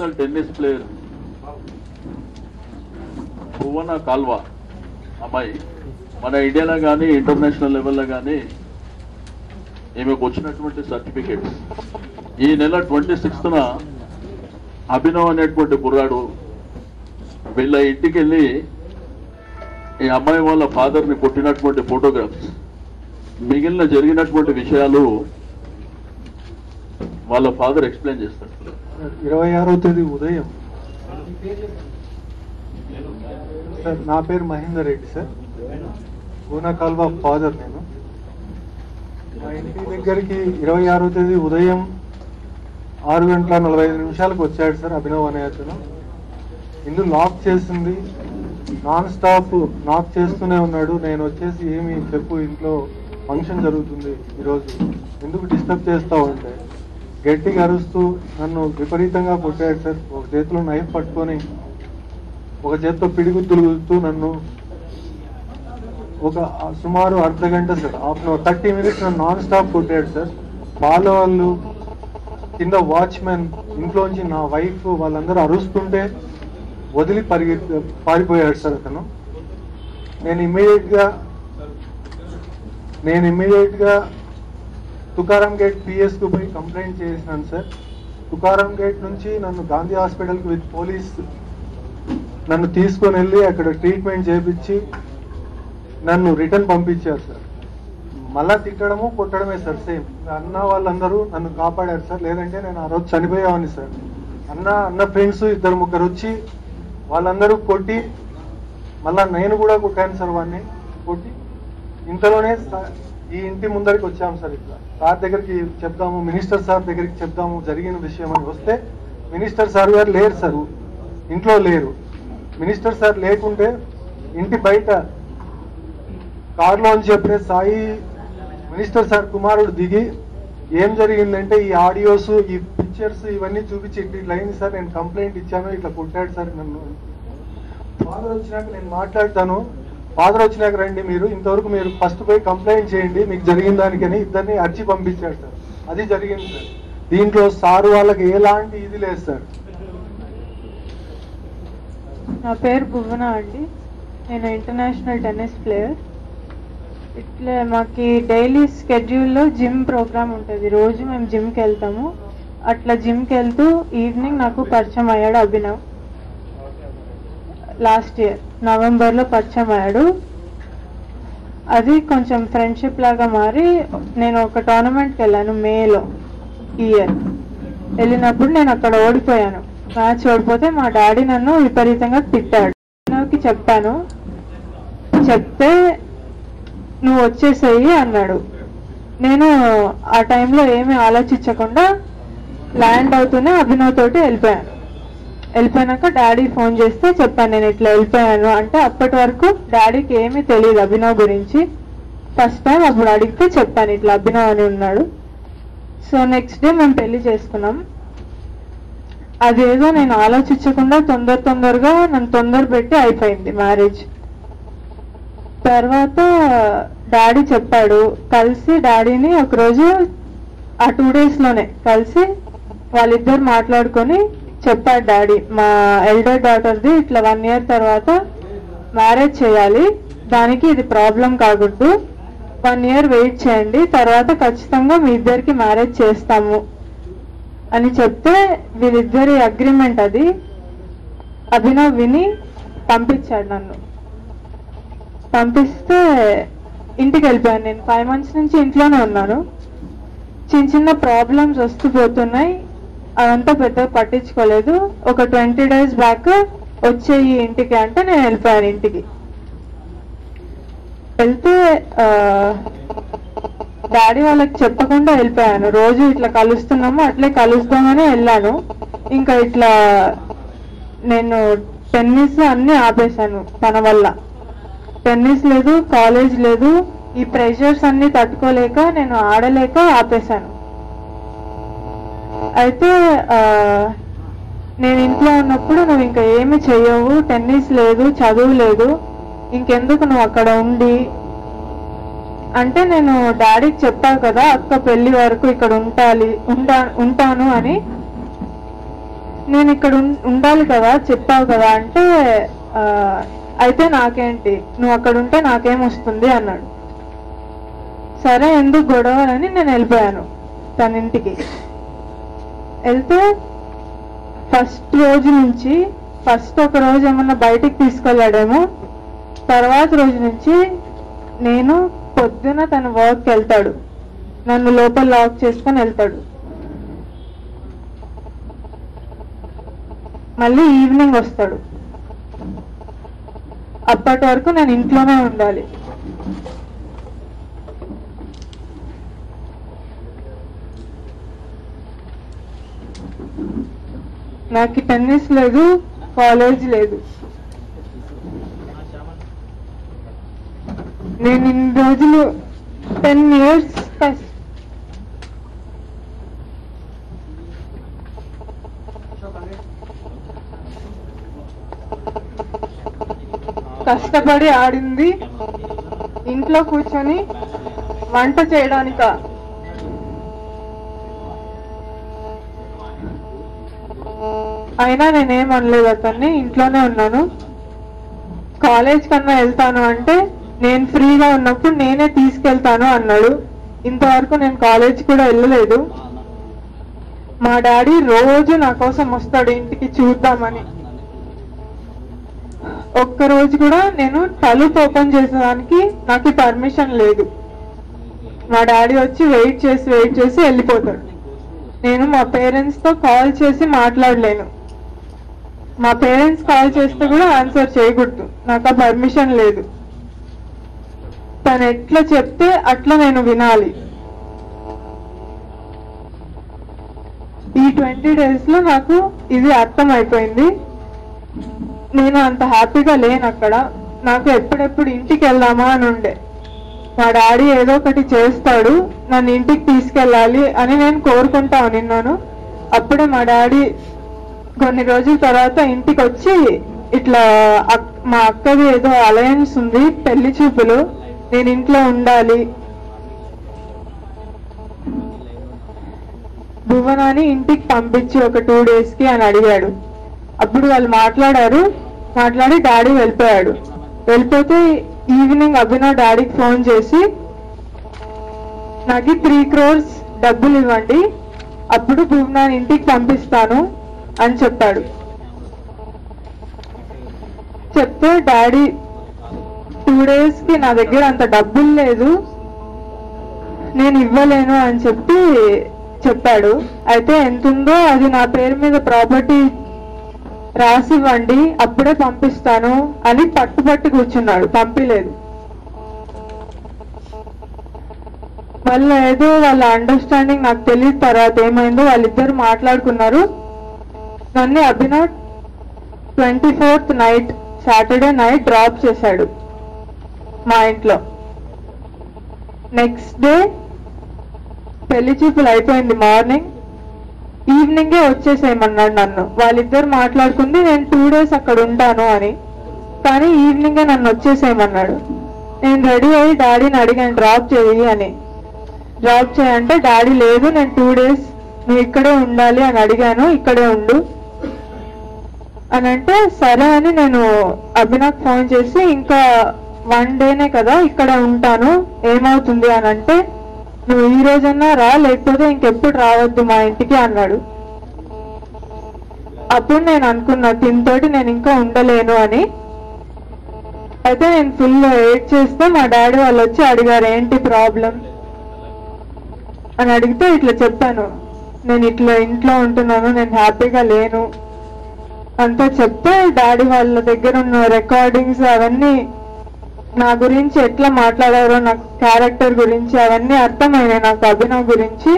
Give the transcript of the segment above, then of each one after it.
International tennis player Bhuvana Kalva అమ్మాయి. మన ఇండియాలో కానీ ఇంటర్నేషనల్ లెవెల్లో కానీ ఈమెకు వచ్చినటువంటి సర్టిఫికేట్స్ ఈ నెల ట్వంటీ సిక్స్త్న అభినవ్ అనేటువంటి కుర్రాడు వీళ్ళ ఇంటికి వెళ్ళి ఈ అమ్మాయి వాళ్ళ ఫాదర్ని కొట్టినటువంటి ఫోటోగ్రాఫ్స్ మిగిలిన జరిగినటువంటి విషయాలు వాళ్ళ ఫాదర్ ఎక్స్ప్లెయిన్ చేస్తాడు ఇరవై ఆరో తేదీ ఉదయం. సార్ నా పేరు మహేందర్ రెడ్డి సార్. పూనా కాల్వా ఫాదర్ నేను. మా ఇంటి దగ్గరికి ఇరవై ఆరో తేదీ ఉదయం ఆరు గంటల నలభై ఐదు నిమిషాలకు వచ్చాడు సార్ అభినవ్ అనే అతను. ఇల్లు లాక్ చేసింది. నాన్ స్టాప్ నాక్ చేస్తూనే ఉన్నాడు. నేను వచ్చేసి ఏమి చెప్పు ఇంట్లో ఫంక్షన్ జరుగుతుంది ఈరోజు. ఎందుకు డిస్టర్బ్ చేస్తావు అంటే? గట్టిగా అరుస్తూ నన్ను విపరీతంగా కొట్టాడు సార్. ఒక చేతిలో నైఫ్ పట్టుకొని ఒక చేతితో పిడిగుద్దులు గుద్దుతూ నన్ను ఒక సుమారు అర్ధ గంట sir half an hour thirty minutes నన్ను నాన్ స్టాప్ కొట్టాడు సార్. వాళ్ళ వాళ్ళు కింద వాచ్మెన్ ఇంట్లోంచి నా వైఫ్ వాళ్ళందరూ అరుస్తుంటే వదిలి పరిగె పారిపోయాడు సార్ అతను. నేను ఇమ్మీడియట్గా నేను ఇమ్మీడియట్గా తుకారం గేట్ పిఎస్కు పోయి కంప్లైంట్ చేసినాను సార్. తుకారం గేట్ నుంచి నన్ను గాంధీ హాస్పిటల్కి విత్ పోలీస్ నన్ను తీసుకొని వెళ్ళి అక్కడ ట్రీట్మెంట్ చేపించి నన్ను రిటర్న్ పంపించారు సార్. మళ్ళా తిట్టడము కొట్టడమే సార్ సేమ్. అన్న వాళ్ళందరూ నన్ను కాపాడారు సార్. లేదంటే నేను ఆ రోజు చనిపోయేవాడిని సార్. అన్న అన్న ఫ్రెండ్స్ ఇద్దరు ముగ్గురు వచ్చి వాళ్ళందరూ కొట్టి మళ్ళా నేను కూడా కొట్టాను సార్ వాడిని. కొట్టి ఇంతలోనే ఈ ఇంటి ముందరికి వచ్చాము సార్ ఇట్లా. సార్ దగ్గరికి చెప్దాము మినిస్టర్ సార్ దగ్గరికి చెప్దాము జరిగిన విషయం అని వస్తే మినిస్టర్ సార్ గారు లేరు సార్. ఇంట్లో లేరు. మినిస్టర్ సార్ లేకుంటే ఇంటి బయట కారులోంచి చెప్పిన సాయి మినిస్టర్ సార్ కుమారుడు దిగి ఏం జరిగిందంటే ఈ ఆడియోస్ ఈ పిక్చర్స్ ఇవన్నీ చూపించి ఇట్లా అయింది సార్. నేను కంప్లైంట్ ఇచ్చాను ఇట్లా కొట్టాడు సార్ నన్ను. ఫాదర్ వచ్చినాక నేను మాట్లాడతాను. ఫాదర్ వచ్చినాక రండి మీరు. ఇంతవరకు మీరు ఫస్ట్ పోయి కంప్లైంట్ చేయండి. మీకు జరిగిన దానికని ఇద్దరిని అర్జీ పంపించాడు సార్. అది జరిగింది సార్. దీంట్లో సార్ వాళ్ళకి ఎలాంటి ఇది లేదు సార్. నా పేరు భువన అండి. నేను ఇంటర్నేషనల్ టెన్నిస్ ప్లేయర్ ఇట్లా మాకు డైలీ స్కెడ్యూల్లో జిమ్ ప్రోగ్రామ్ ఉంటుంది. రోజు మేము జిమ్కి వెళ్తాము. అట్లా జిమ్కి వెళ్తూ ఈవినింగ్ నాకు పరిచయం అయ్యాడు అభినవ్. లాస్ట్ ఇయర్ నవంబర్లో పరిచయం అయ్యాడు అది కొంచెం ఫ్రెండ్షిప్ లాగా మారి నేను ఒక టోర్నమెంట్కి వెళ్ళాను మేలో ఇయర్ వెళ్ళినప్పుడు నేను అక్కడ ఓడిపోయాను. మ్యాచ్ ఓడిపోతే మా డాడీ నన్ను విపరీతంగా తిట్టాడు. నాకు చెప్పాను. చెప్తే నువ్వు వచ్చేసేయి అన్నాడు. నేను ఆ టైంలో ఏమీ ఆలోచించకుండా ల్యాండ్ అవుతూనే అభినవ్ తోటి వెళ్ళిపోయాను. వెళ్ళిపోయినాక డాడీ ఫోన్ చేస్తే చెప్పాను నేను ఇట్లా వెళ్ళిపోయాను అంటే అప్పటి వరకు డాడీకి ఏమీ తెలియదు అభినవ్ గురించి. ఫస్ట్ టైం అప్పుడు అడిగితే చెప్పాను ఇట్లా అభినవ్ అని ఉన్నాడు. సో నెక్స్ట్ డే మేము పెళ్ళి చేసుకున్నాం. అదేదో నేను ఆలోచించకుండా తొందర తొందరగా నన్ను తొందర పెట్టి అయిపోయింది మ్యారేజ్ తర్వాత డాడీ చెప్పాడు కలిసి డాడీని ఒకరోజు ఆ టూ డేస్లోనే కలిసి వాళ్ళిద్దరు మాట్లాడుకొని చెప్పాడు డాడీ. మా ఎల్డర్ డాటర్ది ఇట్లా వన్ ఇయర్ తర్వాత మ్యారేజ్ చేయాలి. దానికి ఇది ప్రాబ్లం కాకూడదు. వన్ ఇయర్ వెయిట్ చేయండి. తర్వాత ఖచ్చితంగా మీ ఇద్దరికి మ్యారేజ్ చేస్తాము అని చెప్తే వీళ్ళిద్దరి అగ్రిమెంట్ అది. అభినవ్ విని పంపించాడు నన్ను. పంపిస్తే ఇంటికి వెళ్ళిపోయాను నేను. ఫైవ్ మంత్స్ నుంచి ఇంట్లోనే ఉన్నాను చిన్న చిన్న ప్రాబ్లమ్స్ వస్తూ పోతున్నాయి. అదంతా పెద్దగా పట్టించుకోలేదు. ఒక ట్వంటీ డేస్ బ్యాక్ వచ్చేయి ఇంటికి అంటే నేను వెళ్ళిపోయాను ఇంటికి. వెళ్తే డాడీ వాళ్ళకి చెప్పకుండా వెళ్ళిపోయాను. రోజు ఇట్లా కలుస్తున్నాము అట్లే కలుస్తామని వెళ్ళాను. ఇంకా ఇట్లా నేను టెన్నిస్ అన్ని ఆపేశాను తన వల్ల. టెన్నిస్ లేదు కాలేజ్ లేదు ఈ ప్రెషర్స్ అన్ని తట్టుకోలేక నేను ఆడలేక ఆపేశాను. అయితే నేను ఇంట్లో ఉన్నప్పుడు నువ్వు ఇంకా ఏమి చేయవు టెన్నిస్ లేదు చదువు లేదు ఇంకెందుకు నువ్వు అక్కడ ఉండి? అంటే నేను డాడీకి చెప్పాను కదా అక్క పెళ్ళి వరకు ఇక్కడ ఉండాలి ఉంటా ఉంటాను అని. నేను ఇక్కడ ఉండాలి కదా చెప్పావు కదా అంటే అయితే నాకేంటి? నువ్వు అక్కడ ఉంటే నాకేం వస్తుంది? అన్నాడు. సరే ఎందుకు గొడవలని నేను వెళ్ళిపోయాను తన ఇంటికి. వెళ్తే ఫస్ట్ రోజు నుంచి ఫస్ట్ ఒక రోజు ఏమన్నా బయటికి తీసుకెళ్ళాడేమో తర్వాత రోజు నుంచి నేను పొద్దున తన వర్క్ వెళ్తాడు. నన్ను లోపల లాక్ చేసుకొని వెళ్తాడు. మళ్ళీ ఈవినింగ్ వస్తాడు. అప్పటి వరకు నేను ఇంట్లోనే ఉండాలి. నాకు టెన్నిస్ లేదు కాలేజ్ లేదు. నేను ఇన్ని రోజులు టెన్ ఇయర్స్ కష్టపడి ఆడింది. ఇంట్లో కూర్చొని వంట చేయడానిక? అయినా నేనేం అనలేదు అతన్ని ఇంట్లోనే ఉన్నాను. కాలేజ్ కన్నా వెళ్తాను అంటే నేను ఫ్రీగా ఉన్నప్పుడు నేనే తీసుకెళ్తాను అన్నాడు. ఇంతవరకు నేను కాలేజ్ కూడా వెళ్ళలేదు. మా డాడీ రోజు నా కోసం వస్తాడు ఇంటికి చూద్దామని. ఒక్క రోజు కూడా నేను తలుపు ఓపెన్ చేసేదానికి నాకు పర్మిషన్ లేదు. మా డాడీ వచ్చి వెయిట్ చేసి వెయిట్ చేసి వెళ్ళిపోతాడు. నేను మా పేరెంట్స్తో కాల్ చేసి మాట్లాడలేను. మా పేరెంట్స్ కాల్ చేస్తే కూడా ఆన్సర్ చేయకూడదు. నాకు ఆ పర్మిషన్ లేదు. తను ఎట్లా చెప్తే అట్లా నేను వినాలి. ఈ ట్వంటీ డేస్లో నాకు ఇది అర్థం అయిపోయింది నేను అంత హ్యాపీగా లేను అక్కడ. నాకు ఎప్పుడెప్పుడు ఇంటికి వెళ్దామా అని ఉండే. మా డాడీ ఏదో ఒకటి చేస్తాడు నన్ను ఇంటికి తీసుకెళ్ళాలి అని నేను కోరుకుంటా నిన్నాను అప్పుడే మా డాడీ కొన్ని రోజుల తర్వాత ఇంటికి వచ్చి ఇట్లా మా అక్కది ఏదో అలయన్స్ ఉంది పెళ్ళి చూపులు నేను ఇంట్లో ఉండాలి. భువనాన్ని ఇంటికి పంపించి ఒక టూ డేస్కి అని అడిగాడు. అప్పుడు వాళ్ళు మాట్లాడారు. మాట్లాడి డాడీ వెళ్ళిపోయాడు. వెళ్ళిపోతే ఈవినింగ్ అభినవ్ డాడీకి ఫోన్ చేసి నాకు త్రీ క్రోర్స్ డబ్బులు ఇవ్వండి. అప్పుడు భువనాన్ని ఇంటికి పంపిస్తాను. అని చెప్పాడు. చెప్తే డాడీ టూ డేస్కి నా దగ్గర అంత డబ్బులు లేదు. నేను ఇవ్వలేను అని చెప్పి చెప్పాడు. అయితే ఎంత ఉందో అది నా పేరు మీద ప్రాపర్టీ రాసివ్వండి అప్పుడే పంపిస్తాను అని పట్టుబట్టి కూర్చున్నాడు. పంపిలేదు. మళ్ళీ ఏదో వాళ్ళ అండర్స్టాండింగ్ నాకు తెలియదు. తర్వాత ఏమైందో వాళ్ళిద్దరు మాట్లాడుకున్నారు. నన్ను Abhinav twenty fourth night Saturday night drop చేశాడు మా ఇంట్లో. నెక్స్ట్ డే పెళ్ళి చూపులు అయిపోయింది మార్నింగ్ ఈవినింగే వచ్చేసేయమన్నాడు నన్ను. వాళ్ళిద్దరు మాట్లాడుకుంది నేను టూ డేస్ అక్కడ ఉంటాను అని. కానీ ఈవినింగే నన్ను వచ్చేసేయమన్నాడు. నేను రెడీ అయ్యి డాడీని అడిగాను డ్రాప్ చేయి అని. డ్రాప్ చేయంటే డాడీ లేదు నేను టూ డేస్ నువ్వు ఇక్కడే ఉండాలి అని అడిగాను ఇక్కడే ఉండు. అని అంటే సరే అని నేను అభినవ్ ఫోన్ చేసి ఇంకా వన్ డేనే కదా ఇక్కడ ఉంటాను ఏమవుతుంది అని అంటే నువ్వు ఈ రోజన్నా రా లేకపోతే ఇంకెప్పుడు రావద్దు మా ఇంటికి అన్నాడు. అప్పుడు నేను అనుకున్నా దీంతోటి నేను ఇంకా ఉండలేను అని. అయితే నేను ఫుల్ వెయిట్ చేస్తే మా డాడీ వాళ్ళు వచ్చి అడిగారు ఏంటి ప్రాబ్లం? అని అడిగితే ఇట్లా చెప్పాను నేను ఇట్లా ఇంట్లో ఉంటున్నాను నేను హ్యాపీగా లేను అంతా చెప్తే డాడీ వాళ్ళ దగ్గర ఉన్న రికార్డింగ్స్ అవన్నీ నా గురించి ఎట్లా మాట్లాడారో నా క్యారెక్టర్ గురించి అవన్నీ అర్థమైనాయి నాకు అభినవ్ గురించి.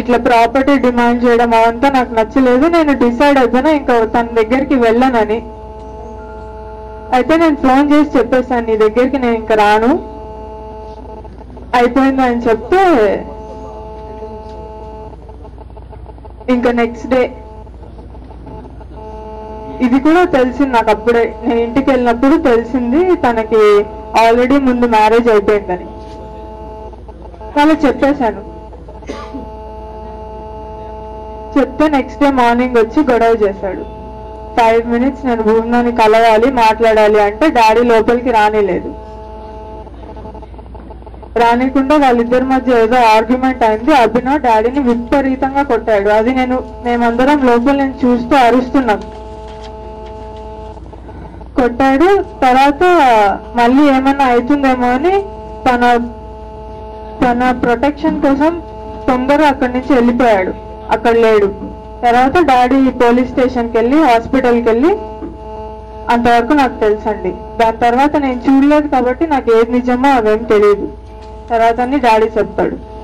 ఇట్లా ప్రాపర్టీ డిమాండ్ చేయడం అవంతా నాకు నచ్చలేదు. నేను డిసైడ్ అయిపోయినా ఇంకా తన దగ్గరికి వెళ్ళనని. అయితే నేను ఫోన్ చేసి చెప్పేసాను నీ దగ్గరికి నేను ఇంకా రాను. అయిపోయింది అని చెప్తే ఇంకా నెక్స్ట్ డే ఇది కూడా తెలిసింది నాకు అప్పుడే. నేను ఇంటికి వెళ్ళినప్పుడు తెలిసింది తనకి ఆల్రెడీ ముందు మ్యారేజ్ అయిపోయిందని. వాళ్ళు చెప్పేశాను. చెప్తే నెక్స్ట్ డే మార్నింగ్ వచ్చి గొడవ చేశాడు. ఫైవ్ మినిట్స్ నేను భూమిని కలవాలి మాట్లాడాలి అంటే డాడీ లోపలికి రానిలేదు. రానికుండా వాళ్ళిద్దరి మధ్య ఏదో ఆర్గ్యుమెంట్ అయింది. అభినవ్ డాడీని విపరీతంగా కొట్టాడు. అది నేను మేమందరం లోపల నేను చూస్తూ అరుస్తున్నాం. కొట్టాడు. తర్వాత మళ్ళీ ఏమన్నా అవుతుందేమో అని తన తన ప్రొటెక్షన్ కోసం తొందరగా అక్కడి నుంచి వెళ్ళిపోయాడు. అక్కడ లేడు. తర్వాత డాడీ పోలీస్ స్టేషన్కి వెళ్ళి హాస్పిటల్కి వెళ్ళి అంతవరకు నాకు తెలుసండి. దాని తర్వాత నేను చూడలేదు కాబట్టి నాకు ఏది నిజమో అవేం తెలియదు. తర్వాత డాడీ చెప్తాడు.